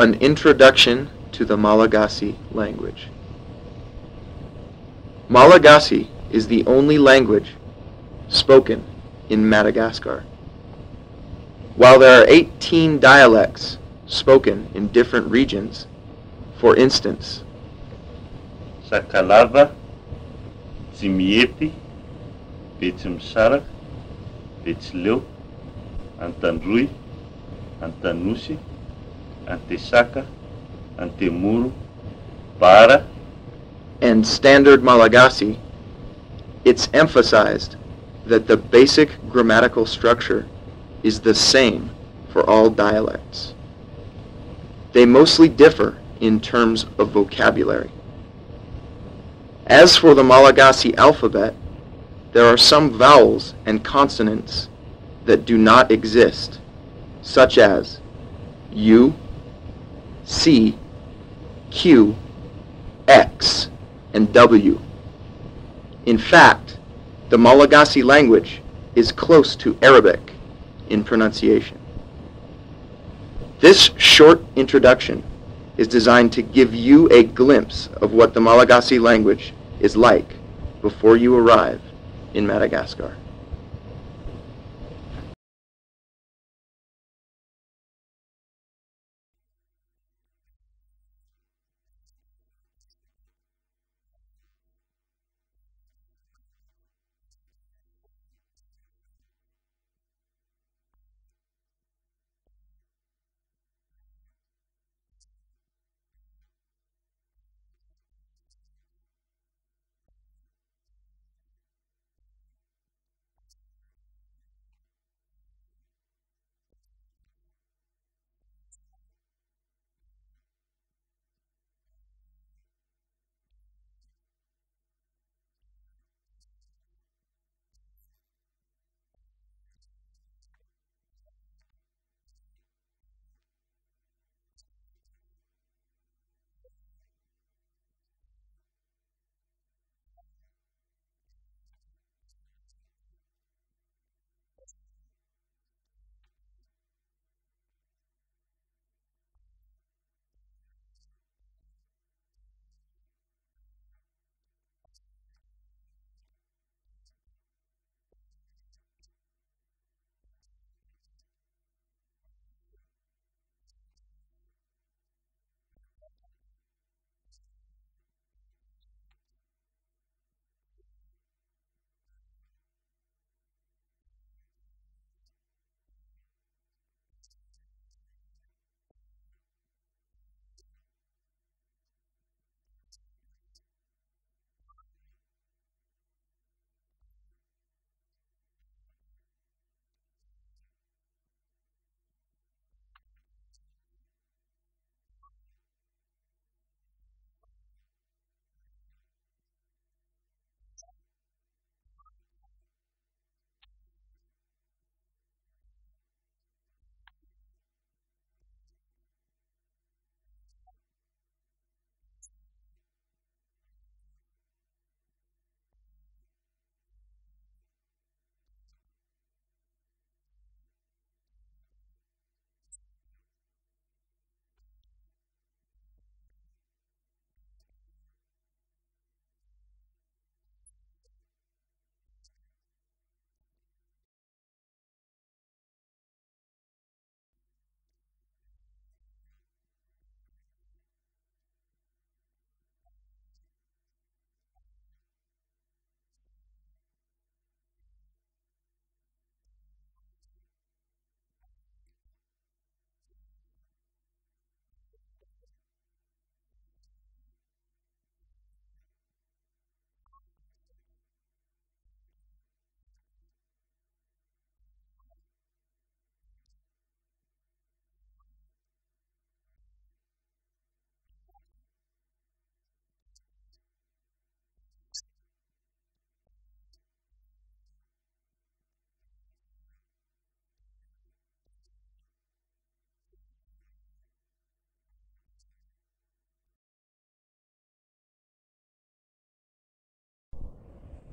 An Introduction to the Malagasy Language. Malagasy is the only language spoken in Madagascar. While there are 18 dialects spoken in different regions, for instance, sakalava Tsimihety be tsy misaraka antesaka antemoro bara and Standard Malagasy, it's emphasized that the basic grammatical structure is the same for all dialects. They mostly differ in terms of vocabulary. As for the Malagasy alphabet, there are some vowels and consonants that do not exist, such as U, C, Q, X, and W. In fact, the Malagasy language is close to Arabic in pronunciation. This short introduction is designed to give you a glimpse of what the Malagasy language is like before you arrive in Madagascar.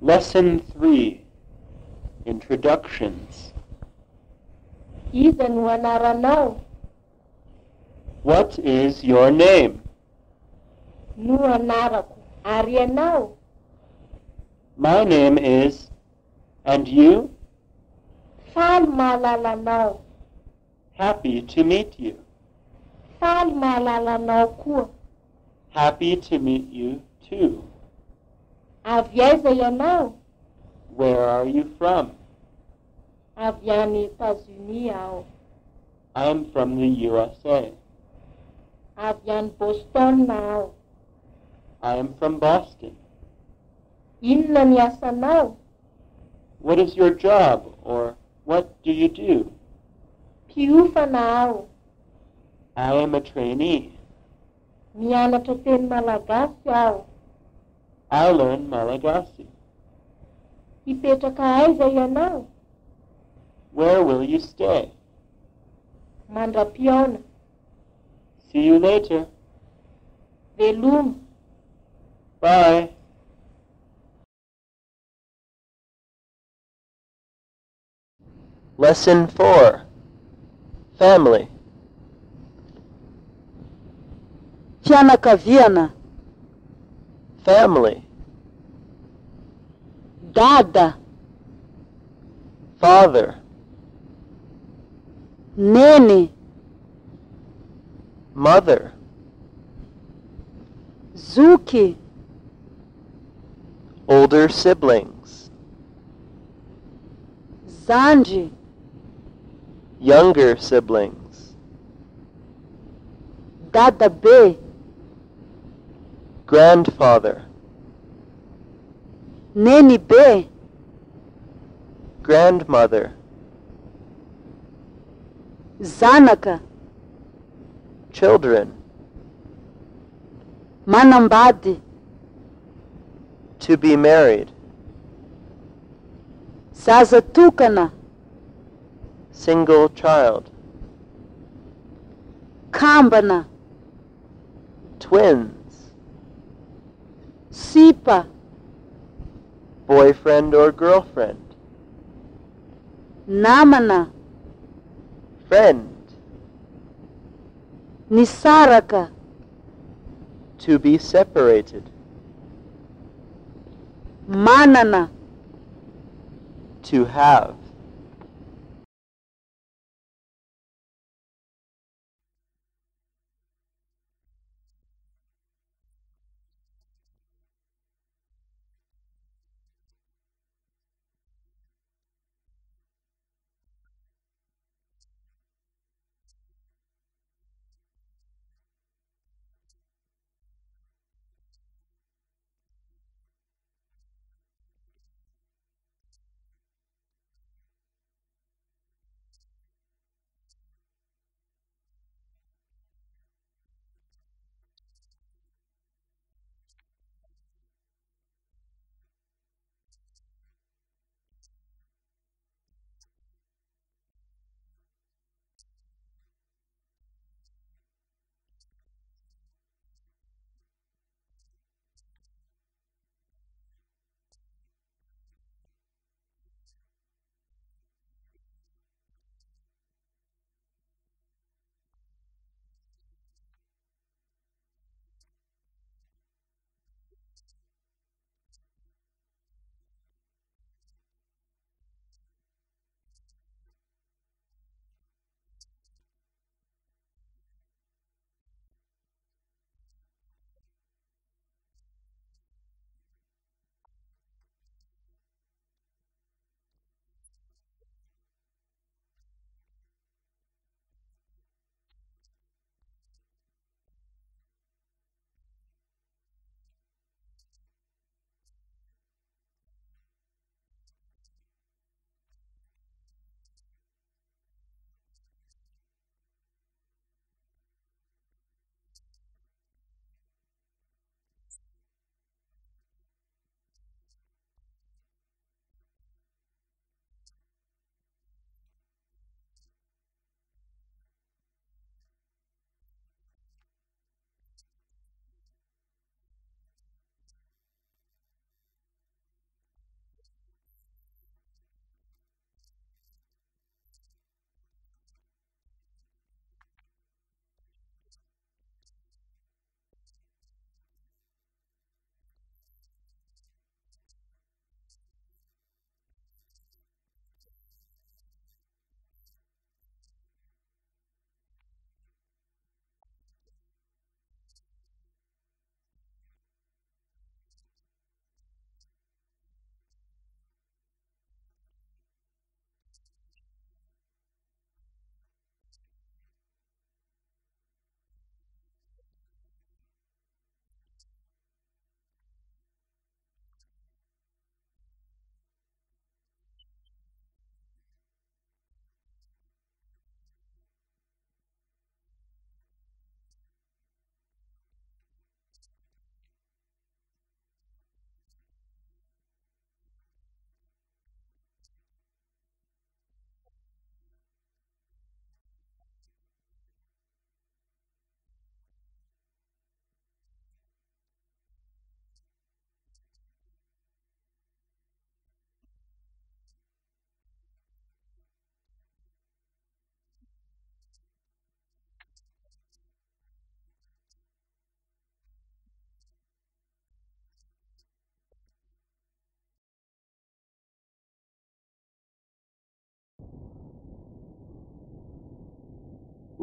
Lesson 3 Introductions Iza no anaranao? What is your name? My name is. And you? Happy to meet you. Happy to meet you too. Avy aiza ianao Where are you from? avy any Etats-Unis I am from the USA. avy Boston aho I am from Boston. inona ny asanao What is your job or what do you do? I am a trainee. malagasy aho I'll learn Malagasy. hipetraka aiza ianao Where will you stay? mandra-piaona See you later. veloma Bye. Lesson 4 Family fianakaviana Family dada Father. Nene. Mother. Zuki. Older siblings. Zandry Younger siblings. Dada be Grandfather neny be. Grandmother. Zanaka. Children. Manambadi. To be married. Zaza tokana Single child. Kambana. Twins. Sipa Boyfriend or girlfriend? Namana. Friend. Nisaraka. To be separated. Manana. To have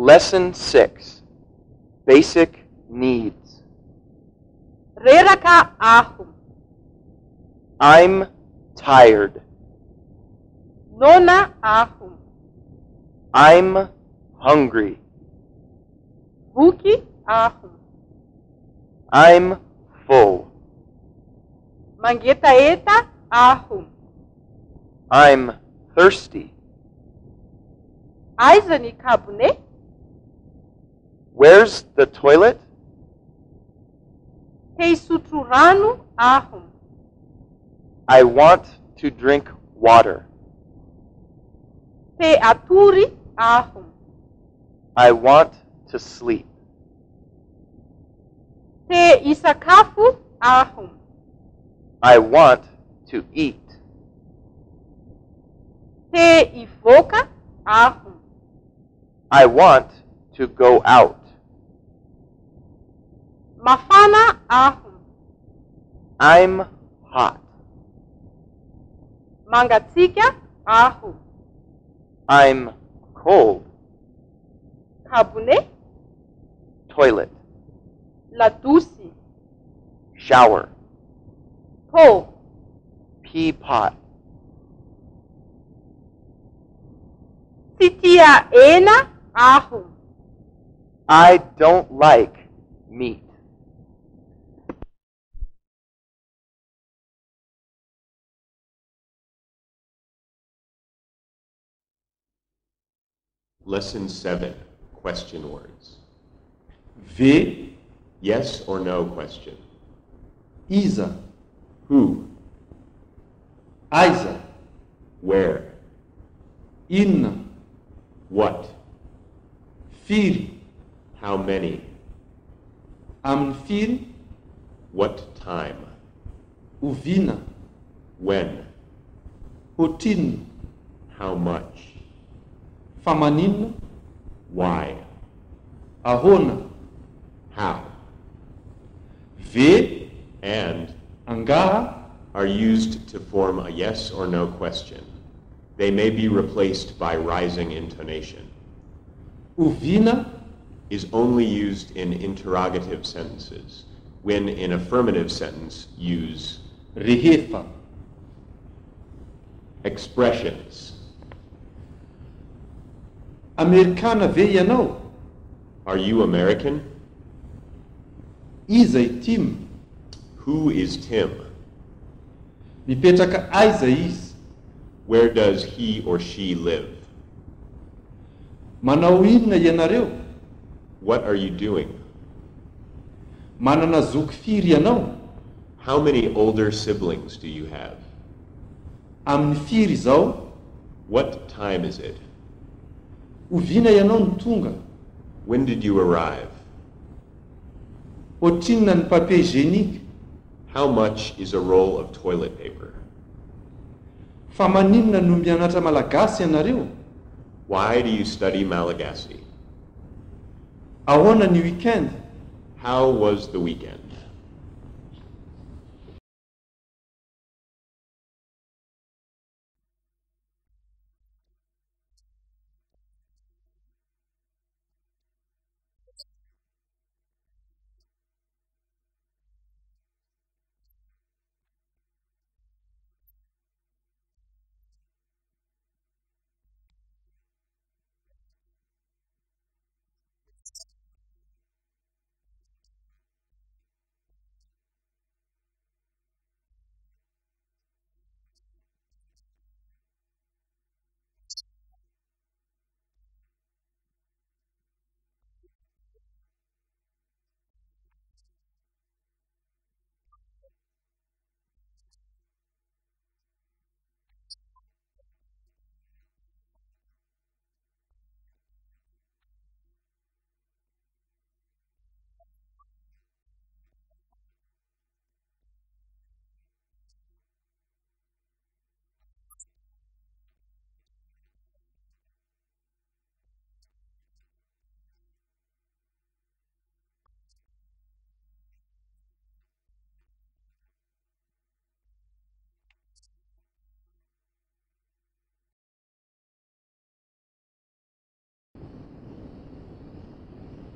Lesson 6 Basic Needs. Reraka aho. I'm tired. Nona ahum. I'm hungry. Vuki ahum. I'm full. Mangetaeta ahum. I'm thirsty. Aiza ny kabone? Where's the toilet? Rano aho. I want to drink water. Te atory aho. I want to sleep. Te isakafo aho. I want to eat. Te ivoaka aho. I want to go out. Mafana aho. I'm hot. Mangatsika aho. I'm cold. Kabone? Toilet. Ladusi. Shower. Po. Pea pot. Sitia ena aho. I don't like meat. Lesson 7 Question words. V, Yes or no question. Isa, Who? Isa, Where? In. What? Firi, How many? Amin'ny firy, What time? Ovina, When? Putin. How much? Famaninina, Why? Ahona, How? V, And Angaha, are used to form a yes or no question. They may be replaced by rising intonation. Ovina, Is only used in interrogative sentences. When in affirmative sentence, use rihifa. expressions. Amerikana ve ianao, Are you American? Iza i Tim, Who is Tim? mipetraka aiza izy, Where does he or she live? manao inona ianareo, What are you doing? manana zoky firy ianao, How many older siblings do you have? amin'ny firy izao, What time is it? Ovina ianao ny tonga, When did you arrive? Otrinona ny papier génique, How much is a roll of toilet paper? fa maninona no mianatra malagasy ianareo, Why do you study Malagasy? ahoana ny weekend, How was the weekend?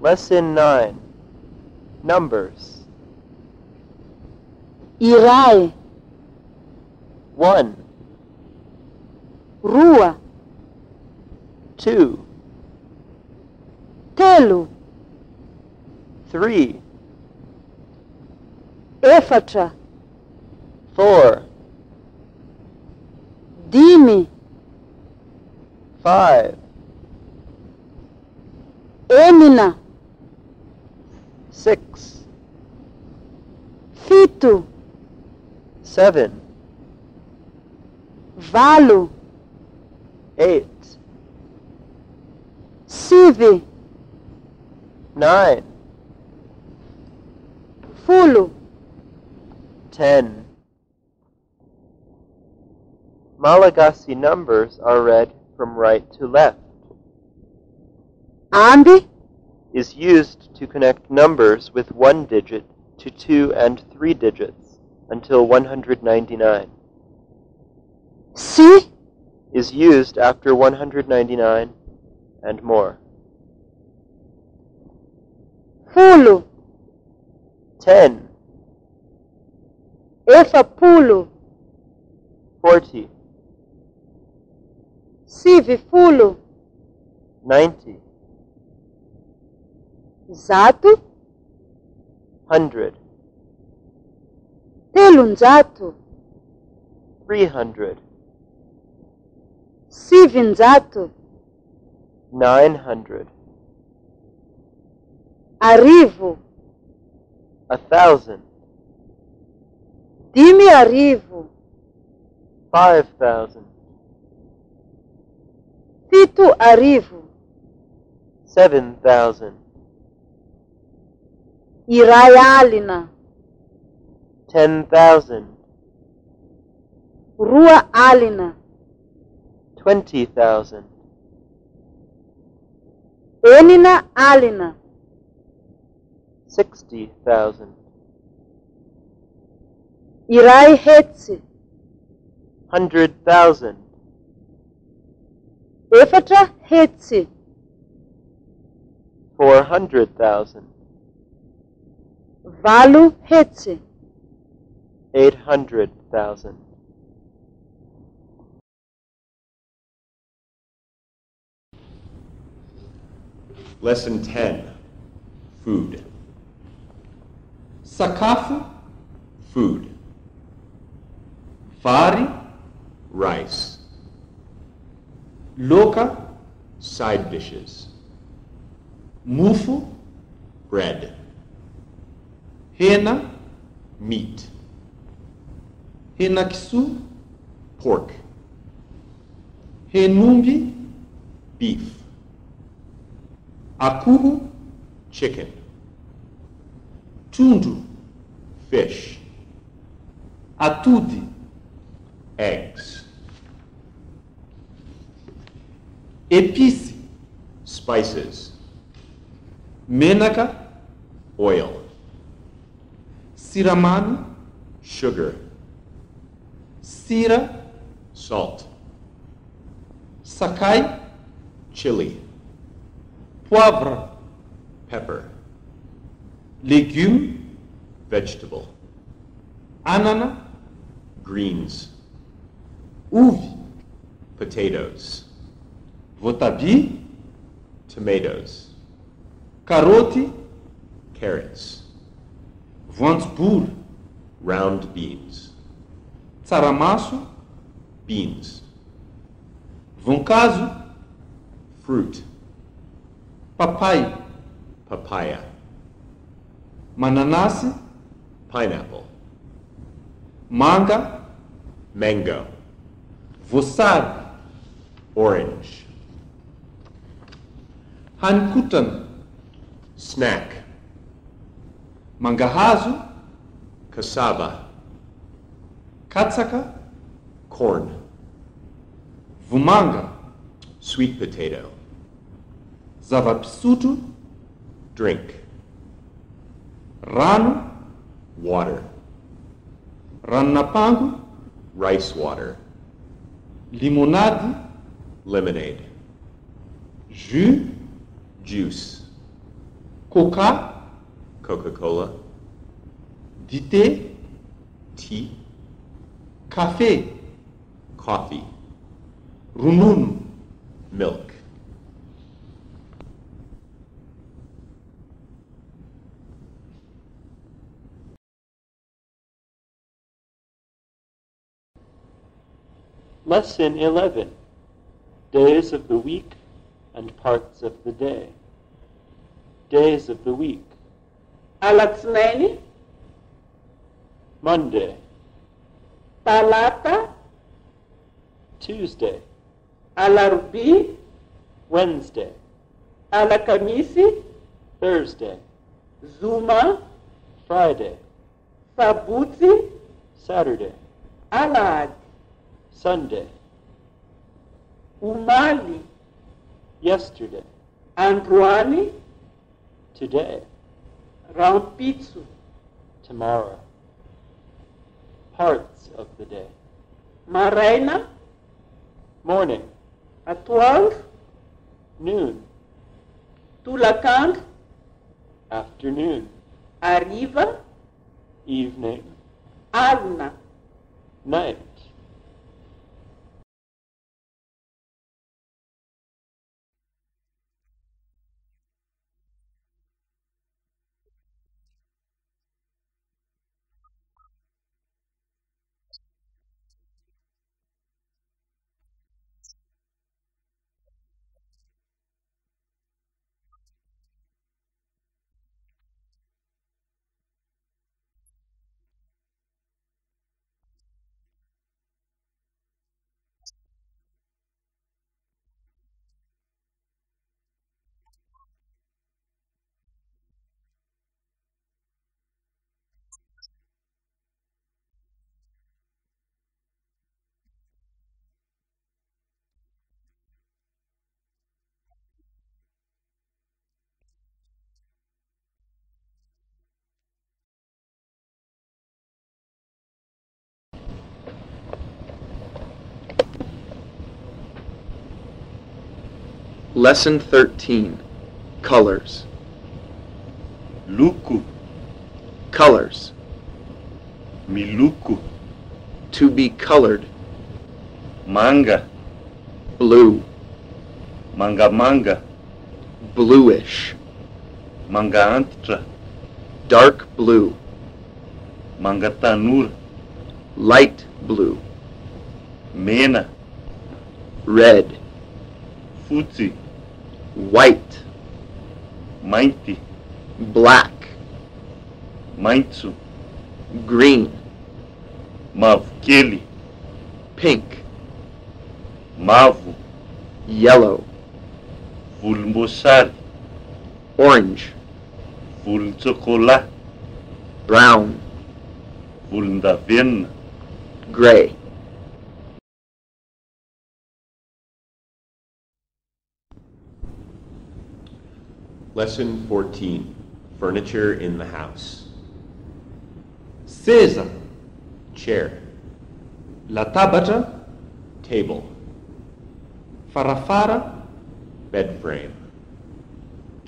Lesson 9 Numbers. Iray, 1, roa, 2, Telu. 3, efatra, 4, dimy, 5, enina, 6, fito, 7, valo, 8, sivy, 9, folo, 10. Malagasy numbers are read from right to left. amby, Is used to connect numbers with one digit to two and three digits until 199. si, Is used after 199 and more. folo, 10, efapolo, 40, sivifolo, 90, zato, 100, telonjato, 300, sivinjato, 900, arivo, a thousand, dimy arivo, five thousand, fito arivo, seven thousand, iray alina, ten thousand, roa alina, twenty thousand, enina alina, sixty thousand, iray hetsy, hundred thousand, efatra hetsy, four hundred thousand, valo hetsy, eight hundred thousand. Lesson 10 Food. sakafo, Food. Fari, Rice. loka, Side dishes. Mufu, Bread. Hena, Meat. henakisoa, Pork. henomby, Beef. akoho, Chicken. Tundu, Fish. Atudi, Eggs. episy, Spices. menaka, Oil. Siramamy, Sugar. sira, Salt. Sakai, Chili. poivre, Pepper. legume, Vegetable. anana, Greens. ovy, Potatoes. voatabia, Tomatoes. karoty, Carrots. Once pool, round beans. Tsaramasso, beans. Voncaso, fruit. Papai, papaya. Mananasi, pineapple. Manga, mango. Vossar. orange. Hankutan, snack. Mangahazo, Cassava. katsaka, Corn. vomanga, Sweet potato. zava-pisotro, Drink. rano, Water. ranon'ampango, Rice water. Limonade, Lemonade. jus, Juice. coca Coca-Cola, dité tea, café? Coffee, ronono milk. Lesson 11 Days of the Week and Parts of the Day. Days of the Week alatsinainy Monday, talata. Tuesday, alarobia Wednesday, alakamisy Thursday, zoma Friday, sabotsy Saturday, alahady Sunday, omaly yesterday, androany today, rampitso tomorrow. Parts of the day. maraina Morning, atoandro noon, tolakandro afternoon, ariva evening, alina night. Lesson 13 Colors. Luku, Colors. miluku, To be colored. manga, Blue. manga manga, Bluish. manga antitra, Dark blue. manga tanora, Light blue. mena, Red. fotsy, White. mainty, Black. maitso, Green. mavokely, Pink. mavo, Yellow. volomboasary, Orange. volontsôkôla, Brown. volondavenona, Gray. Lesson 14 Furniture in the House. seza Chair, latabatra table, farafara bed frame,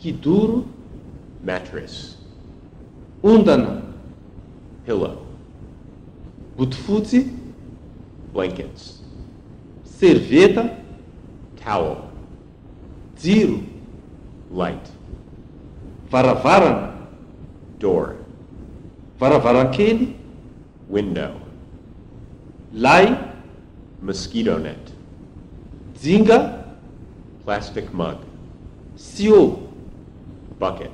kiduro mattress, ondana pillow, botofotsy blankets, serveta towel, jiro light, varavarana door, varavarankely window, lay mosquito net, Zinga, plastic mug, sio? Bucket,